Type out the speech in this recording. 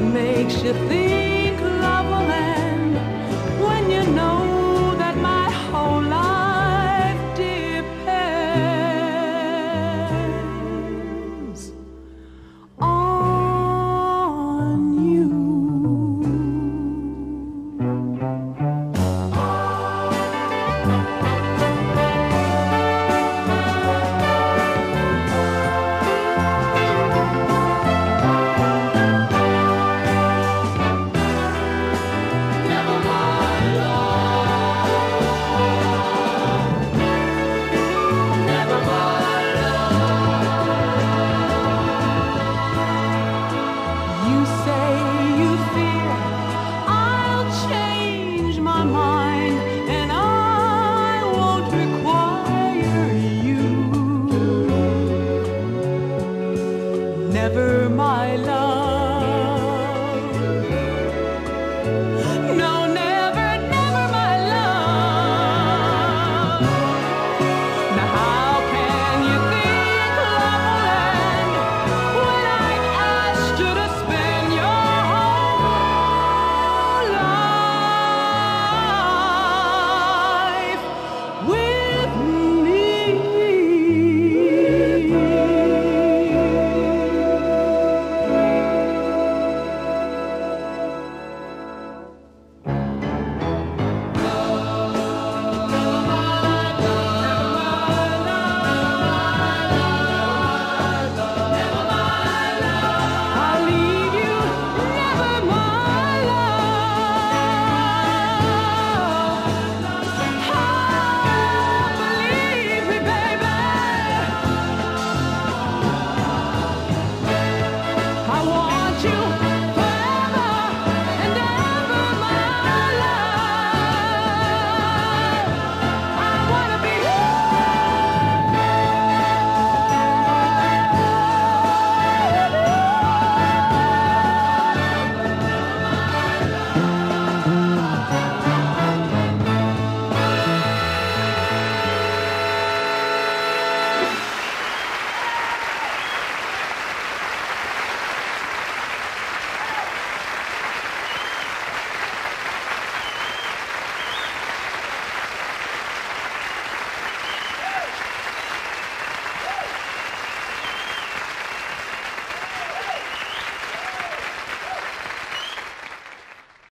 makes you think.